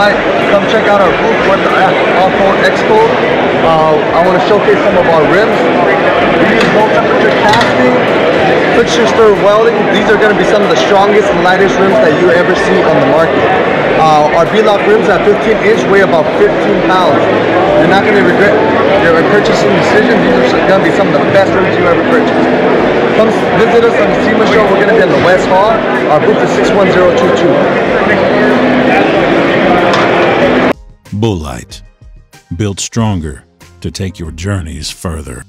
Come check out our booth. We're at the Off-Road Expo. Uh, I want to showcase some of our rims. We use low temperature casting, friction stir welding. These are going to be some of the strongest and lightest rims that you ever see on the market. Uh, our beadlock rims at 15 inch weigh about 15 pounds. You're not going to regret your purchasing decision. These are going to be some of the best rims you ever purchased. Come visit us on the SEMA show. We're going to be in the West Hall. Our booth is 61022. Bullite, built stronger to take your journeys further.